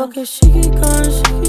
Okay, she keep going, she keep